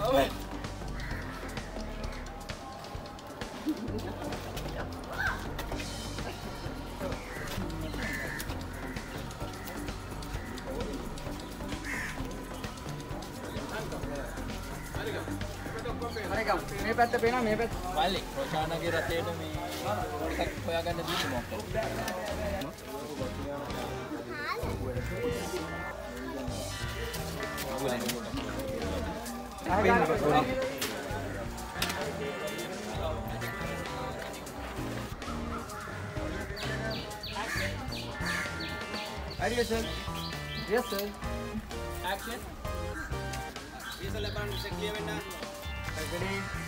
Oh, wait. පැත්ත පේනවා මේ පැත්ත. මල්ලි රෝෂානගේ රටේට මේ එකක් හොයාගන්න දීපු මොකක්ද? හරිය sir yes sir. Action. Visual account check clear වෙන්න. ready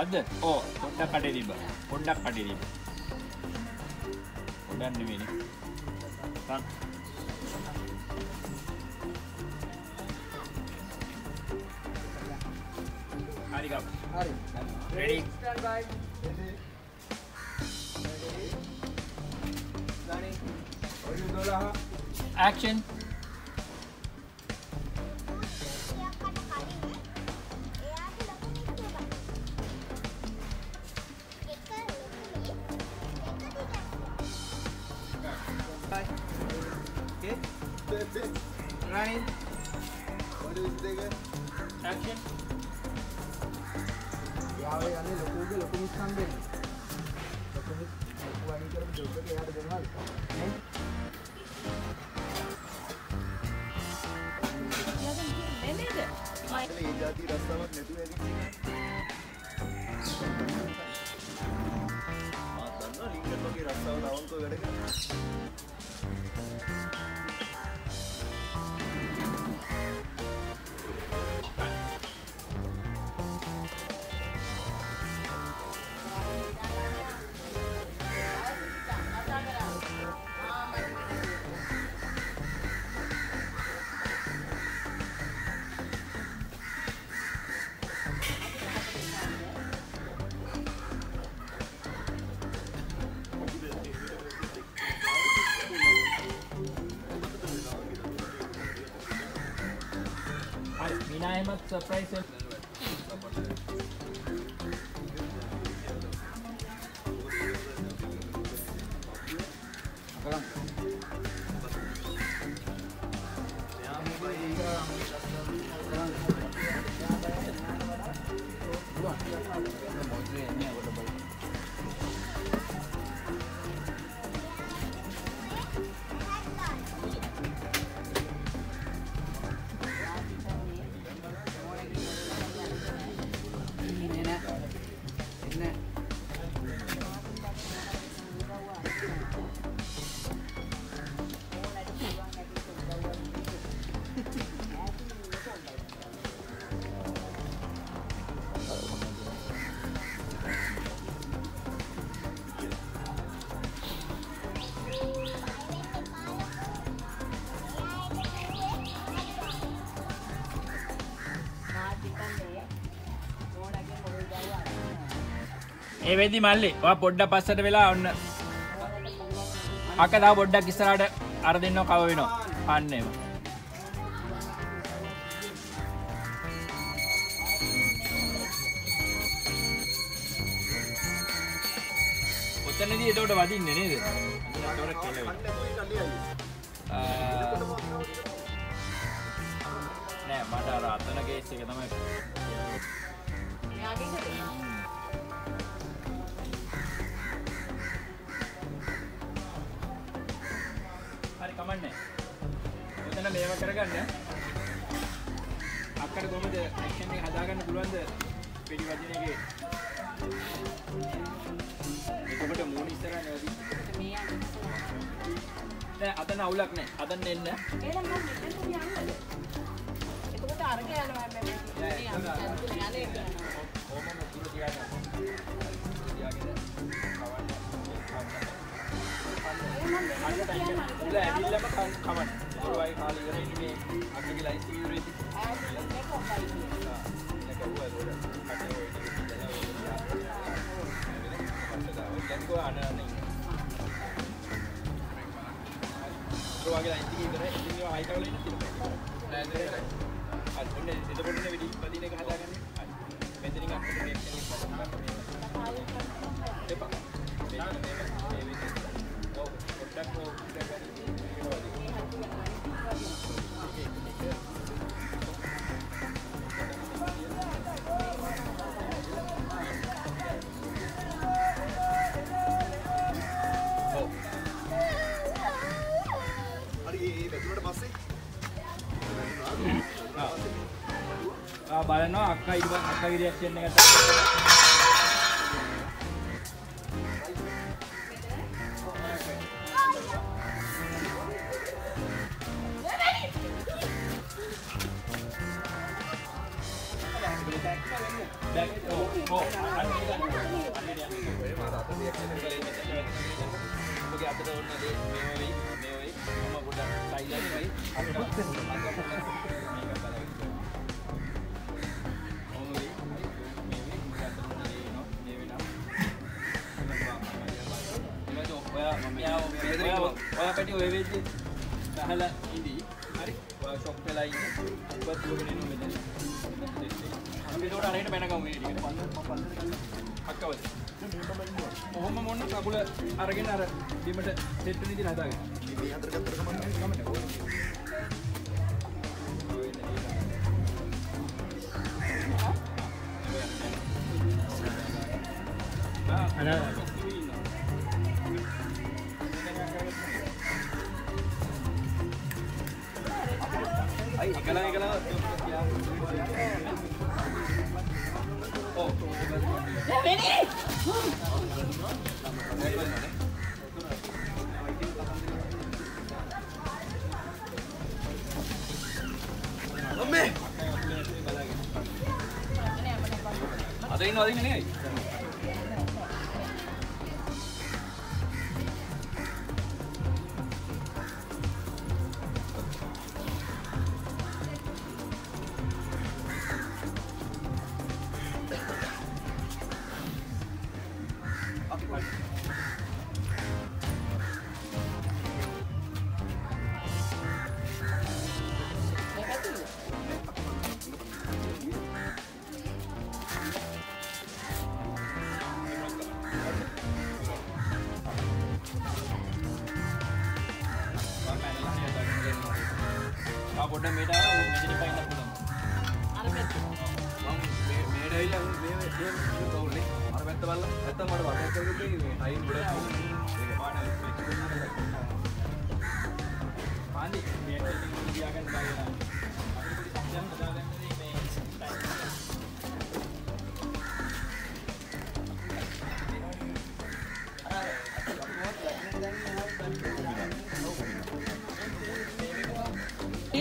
බද්ද ඕ පොඩ්ඩක් කඩේ තිබ්බ. පොඩ්ඩක් කඩේ තිබ්බ. පොඩ්ඩක් නෙවෙයි තන් හරි ගම්. හරි. Ready? Stand by ready running ඔය 12 action surprise ඒවෙදි මල්ලි පොඩ්ඩ පස්සට වෙලා ඔන්න. අකදා බොඩ්ඩක් ඉස්සරට අර දෙන්න කව වෙනවා. අන්නෙම ඔතනදී එතකොට වදින්න නේද? නෑ මට අර අතන කේස් එක තමයි. මෙතන මේව කරගන්න. අක්කට කොහමද ඇක්ෂන් එක හදාගන්න පුළුවන්ද? පිටි වදින එකේ එතකොට මූණ ඉස්සරහ නැවති නෑ අතන අවුලක් නෑ. අතන එන්න. ඕම මුතුල තියාගන්න? තියාගෙන කවන්න උල ඇවිල්ලම කවන්න කවන්න ඒවයි කාලේ ඉවර ඉන්නේ මේ අක්කගේ ලයිස්ට් එක ඉවර ඉති වගේ ලයිස්ට් එක ඉවරයි ඉතින් ඒවා ආයි කරලා ඉන්න තියෙනවා ආ බලනවා අක්කා ඊට පස්සේ ඔයා මම යාව ඔයා පැටි ඔය වෙද්දි ගහලා ඉඳි හරි ඔයා ෂොක් වෙලා ඉන්නේ ඔබත් දුවගෙන එන්න මෙතන අපි ඒකට අරගෙන බැනගමු මේ ටිකට අක්කවද ඔහොම මොන්න කකුල අරගෙන අර බිමට සෙට් වෙන විදිහට හදාගන්න මේ අතර ගත්තට කමන්නේ ගමන අද ඉන්න අදින්න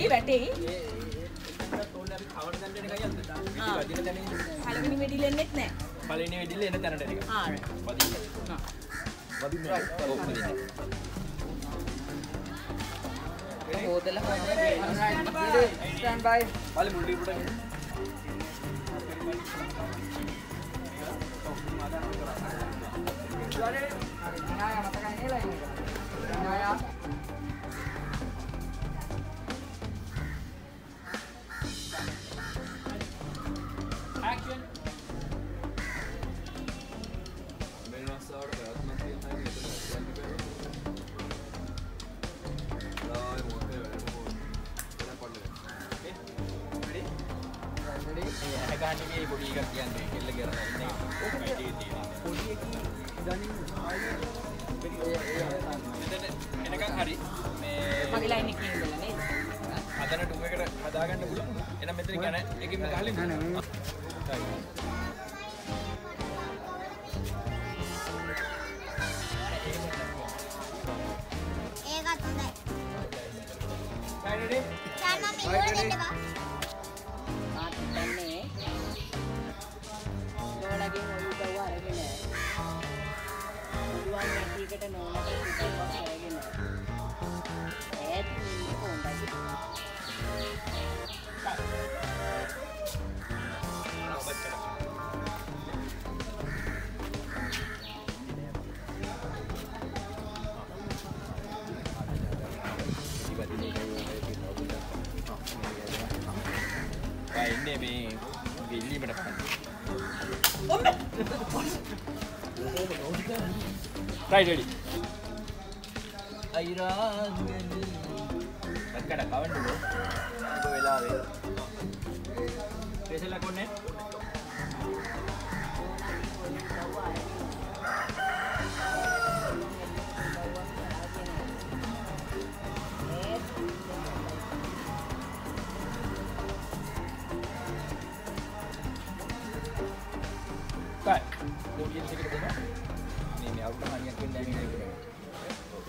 ඒ වැටේ තෝරලා අපි කවට දැන් දෙන එකයි අද. ආ. වදින තැන ඉන්න. පළවෙනි පළවෙනි වෙඩිල්ල එන තැනට එක. ආර වදින්න. වදින්නේ වදින්න. හෝදලා හොයන්න ස්ටෑන්ඩ් බයි පළවෙනි මුල් ඩීපුට රෙඩි ඒ හැගාන්නේ මේ පොඩි එකක් කියන්නේ කෙල්ල කරලා ඉන්නේ. ඕක මේකේ තියෙන. පොඩි එකී ඉඳන් ආයේ මෙතන එනකන් හරි. මේ මගේ ලයින් එකේ ඉඳලා නේද හදන ටූ එකට හදාගන්න පුළුවන්. එහෙනම් මෙතන කියන එකකින් ගහලින්. ඉන්නේ මේ ගෙල්ලීමට පහන්. right ready. අයිරාංගනි. අක්කඩ කවන්නකෝ. ඔබ වෙලාවේ. පෙසලා කොන්නේ? Kak,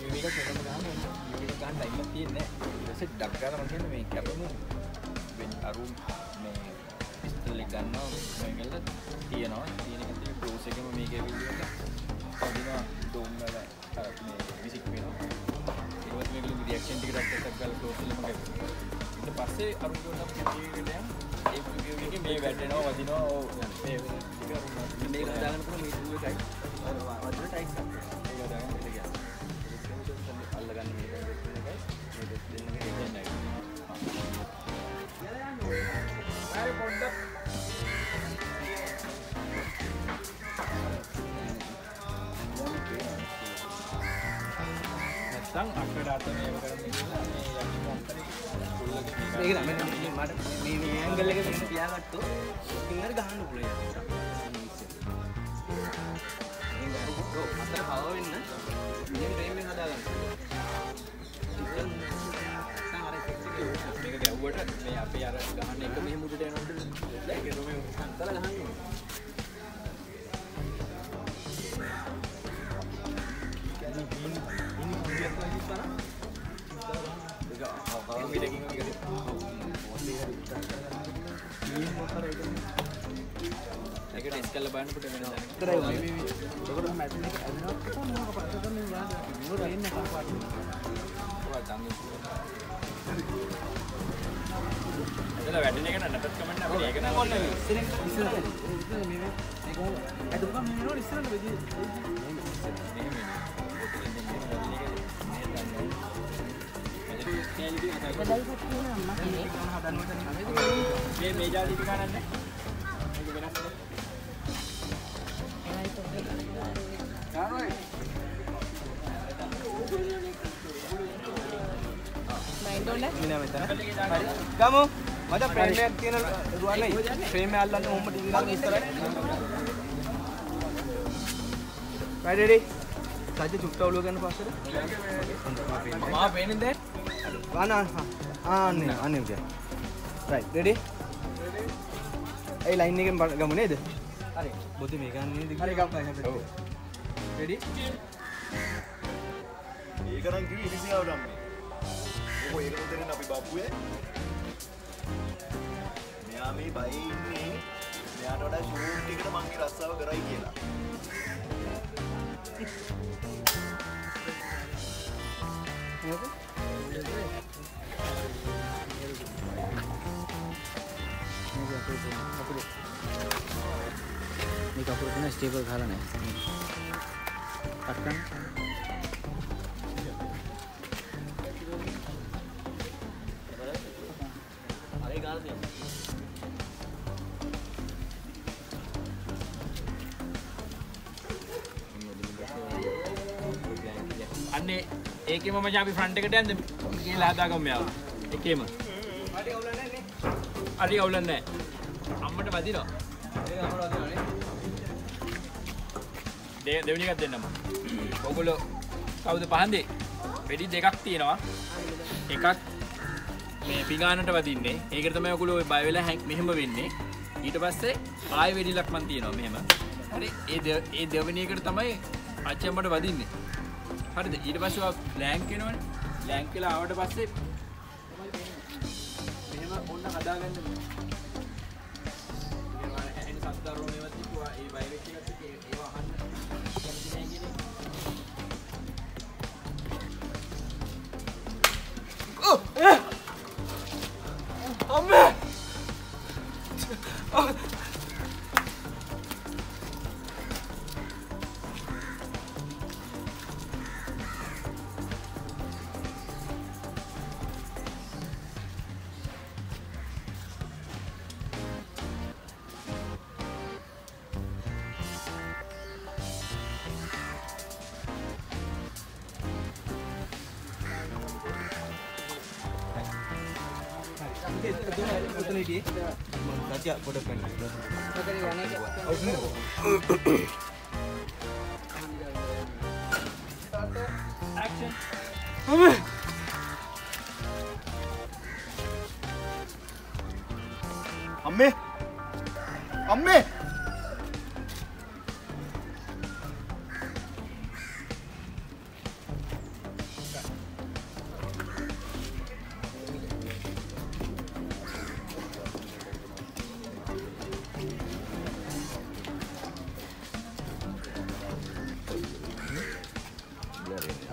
මේක කොහොමද ගහන්නේ? මේක ගන්න ටයිම් එකක් තියෙන්නේ නැහැ. ඊට පස්සේ ඩක් ගාලා මම කියන්නේ මේ කැපමු වෙන අරු මේ පිස්තල් එක ගන්නවා මේකල තියනවා. තියෙන එක තියෙන ක්ලෝස් එකම මේකේ විදියට වදිනවා ඩෝම් වල මේ විසික් වෙනවා. පස්සේ මේකල රියැක්ෂන් ටික ඩක් එකක් ගාලා ක්ලෝස් එකම ගන්නවා. ඊට පස්සේ අරු ගොඩක් කැපීගෙන යන ඒ වීඩියෝ එකේ මේ වැටෙනවා වදිනවා ඕ මේ මේක හදාගන්න පුළුවන් මේ ටූ එකයි වදින ටයිස් එක ඒක හදාගන්න ඉත නැත්තම් අක්කඩ අත මේව කරන්නේ කියලා මේ යටි මොන්තරේ කුල්ලගේ ඒක නෑ මම මට මේ මේ ඇන්ගල් එක මෙන්න පියාගත්තොත් ඉතින් හරි ගහන්න පුළුවන් ඒක. මේ ගහපු අතර පව වෙන්න. මේ ෆ්‍රේම් එක හදාගන්න. නැත්නම් අර effect එක මේක ගැව්වට මේ අපේ අර ගහන්න එක මෙහෙම උඩට යනකොට ඒක තමයි අතර ගහන්න ටෙස්ට් කරලා බලනකොට වෙන දැන විතරයි මේ මේ මේ. ඒකට තමයි මැට් එක ඇදෙනවා තමයි මොකක් පස්සට මේ වාද. මොකද එන්නේ කපාට. ඔයා දන්නේ එතන වැටෙන එක නැටත් කමන්න අපිට ඒක නම් ඕනේ ඉස්සරහ ඉස්සරහ ඉස්සරහ මේ මේ මේක හොම ඇදුකම මේ වෙනවනේ ඉස්සරහට වෙදී අම්මා කෙනෙක් මේ මේ ජාති ටික ගමු. මට ෆ්‍රේම් එකක් තියෙන රුවන්නේ ෆ්‍රේම් එක අල්ලන්න මොම්ම ටික ගන්න ඉස්සරහ. Right ready සද්ද චුට්ට ඔලුව ගන්න පස්සට. මා පේන්නේ දැන්. ආන ආන්නේ අනේ උදේ. Right ready ඒ ලයින් එකෙන් ගමු නේද? හරි. බොදි මේ ගන්න නේද? හරි ගමු. ඔව්. ready? ඒකනම් කිව්වේ ඉරිසියාවට අම්මේ. ඕක ඒක උදේට අපි බබ්බුවේ. මෙයා මේ බයේ ඉන්නේ මෙයාට වඩා ෂූට් එකට මංගේ රස්සාව කරයි කියලා. මේ කපුර තියෙන ස්ටේපල් ගහලා නැහැ. කට් අන්නේ ඒකෙම මම අපි ෆ්‍රන්ට් එකට යන්න කියලා හදාගමු මෙයාව එකේම. හරි අවුල නැහැ නේ. හරි අවුලක් නැහැ. අම්මට වදිනවා. ඒක අපර වදිනවනේ. දෙ- දෙවෙනි එකක් දෙන්නම ඔගොල්ලෝ කවුද පහන්දේ? වෙඩි දෙකක් තියෙනවා. එකක් මේ පිගානට වදින්නේ. ඒක තමයි ඔකුල බයවෙලා හැක් මෙහෙම වෙන්නේ. ඊට පස්සේ ආය වෙඩි ලක්මන් තියෙනවා මෙහෙම. හරි ඒ දෙ- ඒ දෙවනියකට තමයි අච්චම්මට වදින්නේ. හරිද? ඊට පස්සේ ලෑන්ක් වෙනවනේ. ලෑන්ක් වෙලා ආවට පස්සේ මෙහෙම ඔන්න හදාගන්න. එතන හිටියේ සත්‍ය පොඩක් වෙන්න. අම්මේ!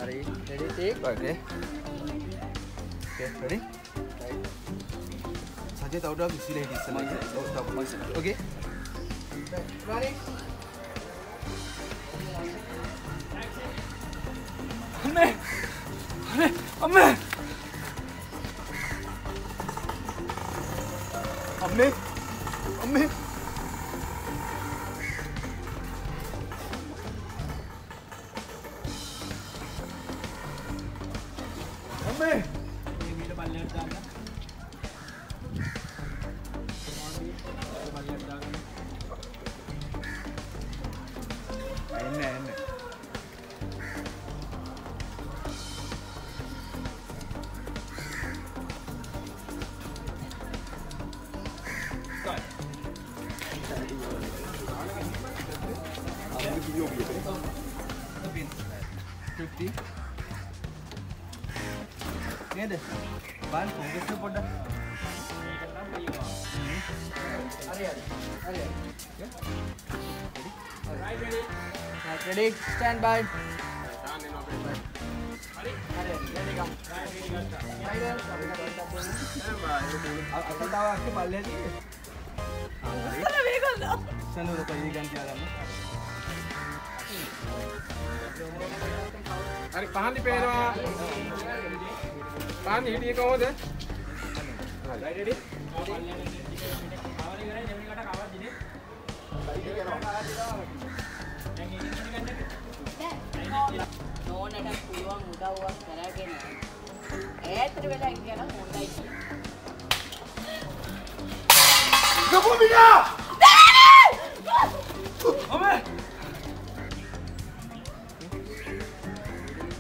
හරි ready take Okay. Okay, ready? සජය තවඩක් විසිල හිට ඉස්සල ඕකේ අම්මේ අම්මේ අම්මේ අම්මේ Fifty. නේද? බලන්න ෆෝකස් එක පොඩ්ඩක්. රෙඩි ස්ටෑන්ඩ් බයි අත තව අක්කේ පල්ලෙහා තියෙන්නේ. සනුර පයි ගන්න තියාගන්න. හරි පහන්දි පේනවා පහන්දි හිටියේ කොහොමද රෙඩි ආවලි කරේ දෙවෙනි කට කවස් දිනේ නෝනට පුළුවන් උදව්වක් කරගෙන ඈතට වෙලා කියන හොඳයි කියලා. ලොකු මියා! අම්මේ!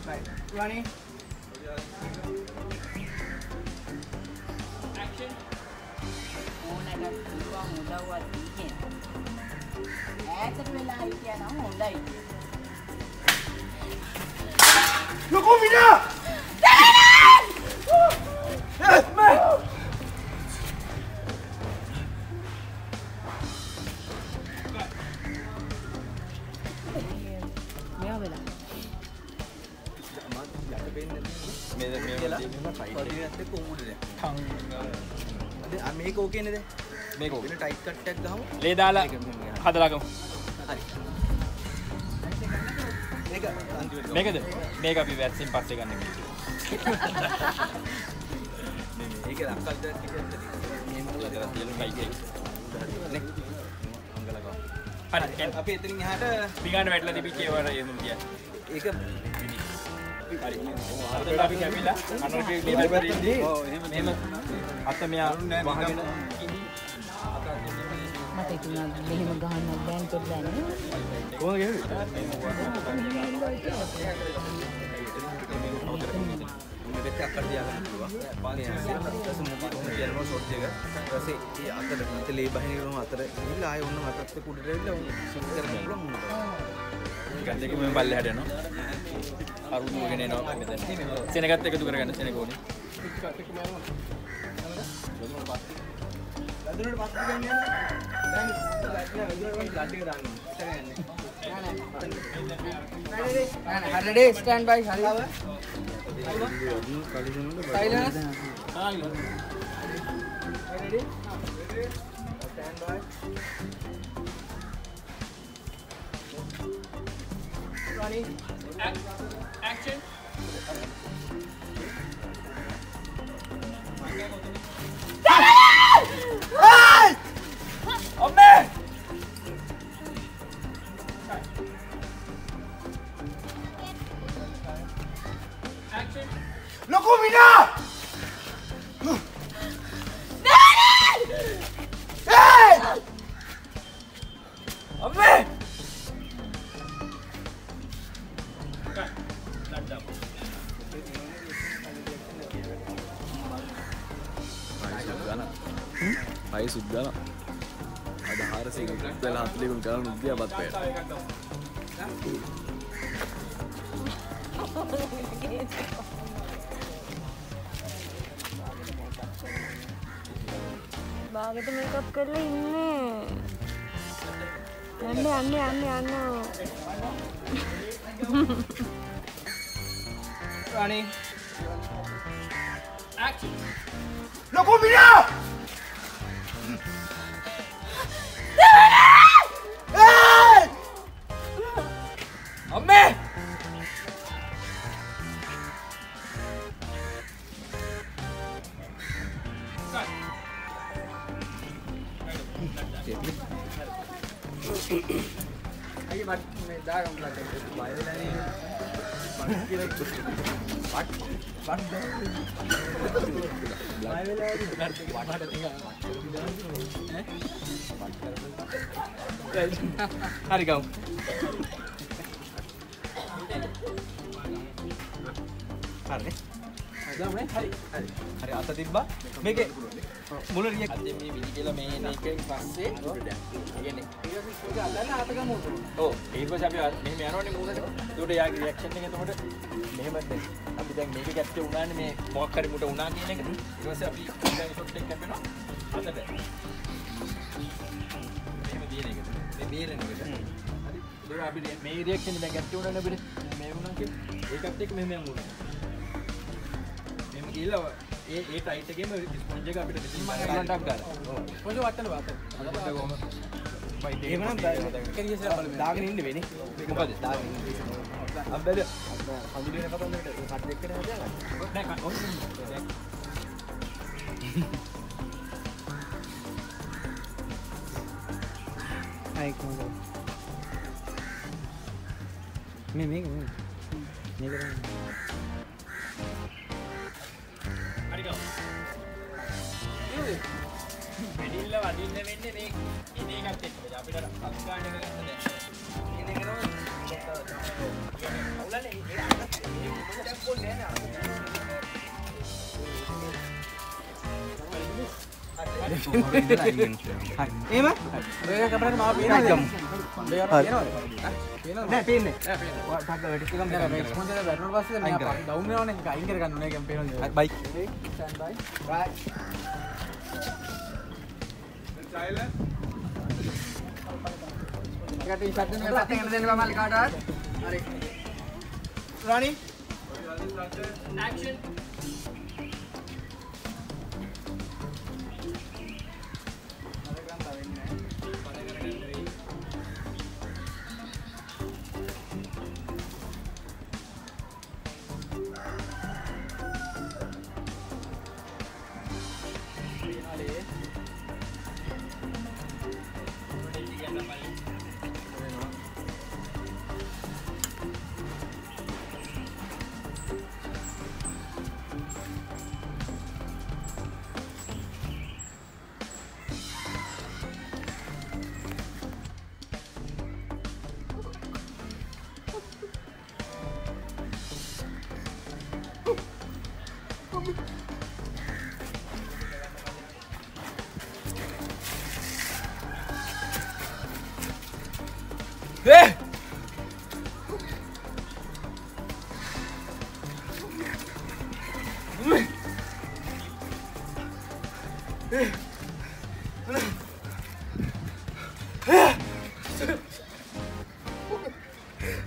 Right. Running. නෝනට පුළුවන් උදව්වක් දීගෙන ඈතට ටයිට් කට් එකක් ගහමු. ලේ දාලා. හදලාගමු හරි. මේකද මේක අපි වැක්සින් පස්සේ ගන්න මේක අක්කල් ටික ටික මෙහෙම කරලා කියලා තියෙන බයික් එක නේ. අංගල ගම. හරි අපි එතනින් එහාට පිගාන වැටලා තිබිච්ච ඒවට එමු කියන්නේ ඒක හරි අද අපි කැමිලා අනුරගේ ලේ පැත්තේ ඔව් එහෙම මෙහෙම අත මෙයා වහගෙන හිතුණා මෙහෙම ගහන්න බෑන් කරලා නේ. කොහොමද ගෙවුවේ? මේ පැත්තේ අක්කට තියාගන්න පුළුවන්. පස්සේ මොකක්ද කොහොමද කියනවා ෂොට් එක. ඊට පස්සේ ඒ අතර අත ලේ බහින ගමන් අතර ගිහිල්ලා ආයෙ ඔන්න මතත් කුඩට ඇවිල්ලා ඔන්න සිං කරන්න පුළුවන් මුණට. ගන්න එක මෙම පල්ලෙහාට යනවා අරුදුවගෙන එනවා මෙතන සෙනගත් එකතු කරගන්න සෙනග ඕනේ වැදුරට පස්සේ ගන්න යන්න. දැන් වැදුරට Ah! බාගෙට මේකප් කරලා ඉන්නේ යන්න යන්න යන්න යන්න Running. action ලොකු මිනා! හරි ගමු. හරි. හරි. හරි අත තිබ්බා. මේකේ මුල රියක් අද මේ විදි කියලා මේ එකෙන් පස්සේ කියන්නේ අදන්න අත ගමු. ඔව් ඊට පස්සේ අපි මෙහෙම යනවනේ මූණට ඒකට යාගේ රියැක්ෂන් එක එතකොට මෙහෙම දැන් අපි දැන් මේක කැප්චර් වුණානේ මේ මොකක් හරි මුට වුණා කියන එක ඊට පස්සේ අපි දැන් ෂොට් එක කැපෙනවා අතට දින එක මේ එක කැප්චර් වුණානේ අපිට. මේ වුණා ඒකත් එක්ක මෙහෙම යමුනේ මෙහෙම ගිහලා ඒ ඒ ස්පොන්ජ් එක අපිට මම ටක් ගාලා. පොඩි වට්ටල වාත. එහෙමනම් දාගෙන ඉන්න. වෙන්නේ. මොකද? දාගෙන ඉන්න. අබ්බල හඳුලින කතන්දරට කට් දෙක කරේ හදලා. නෑ කවුරුද අය කොහොමද? මේ මේක මේක. මේක තමයි. හරිද? වැඩිල්ල වදින්න වෙන්නේ මේ ඉන එකත් එක්ක. අපිට අස්ගාන එක ගන්න දැන්. ඉන එක නෝ අවුලන්නේ ඒ අරකට ඒ මොකක්ද පොල්ලේ මේක කපරට මාව හරි පේනවද? ගමු. මේක හරි. පේනවද? පේනවද? නෑ පේන්නේ. නෑ පේන්නේ. ඔයා ටක් ගාලා වැටිච්ච ගමන්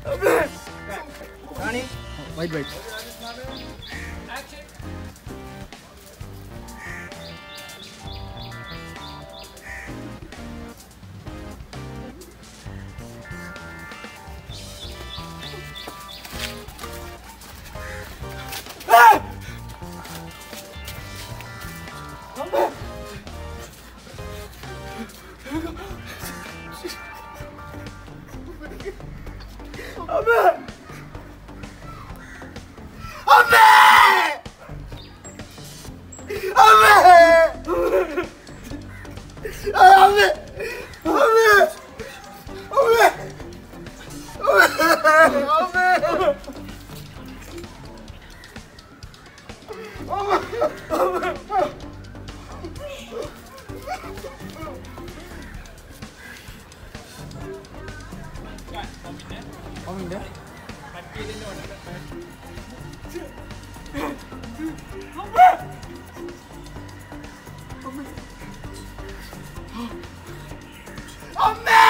නෑ මේ දැන් ස්පොන්ජර් එක වැටුණාට පස්සේ අයින් මෙයා කරන්න.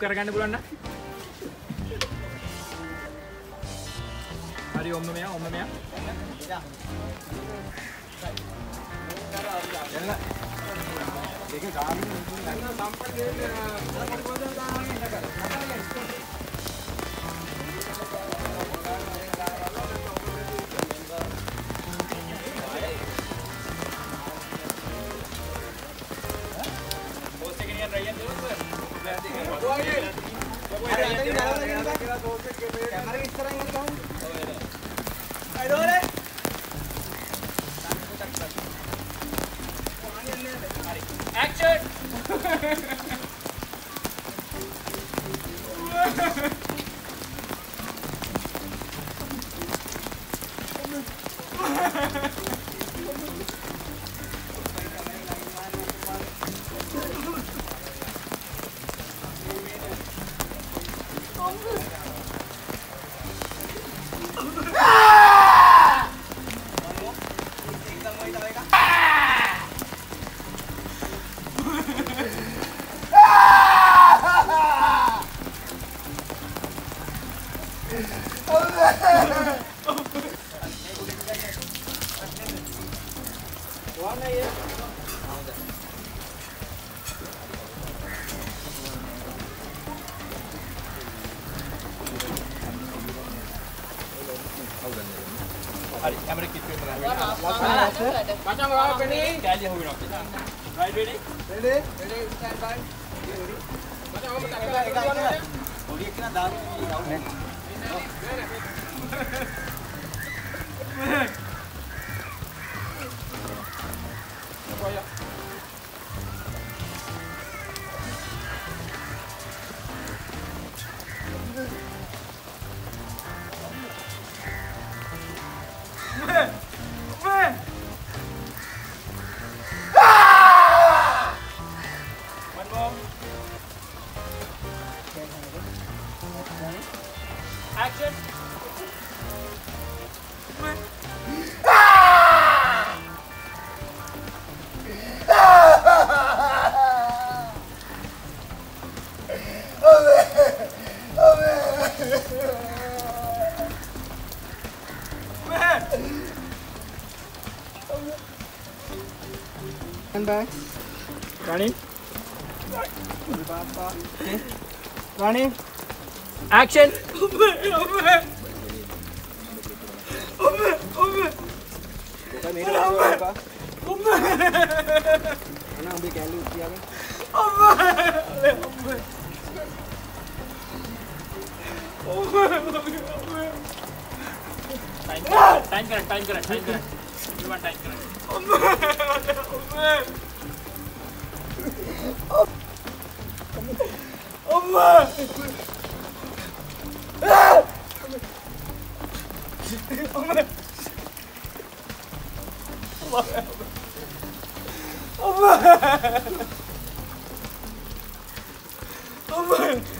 කරගන්න ඕනේ ඒකෙන් පේනවද? බයි. stand by. right. එකට ඉස්සත් දෙන්න පැත්තෙන් එන්න දෙන්න බෑ මල්ලි කාටවත්. හරි. running. Action. මචං ඔයාලා පෙනේ කැලිය හොයනවා right ready Ready? Ready, stand by. මචං ඔබ काय राणी राणी action time correct time correct time correct 番大事なおむおむおむあおむおむおむおむ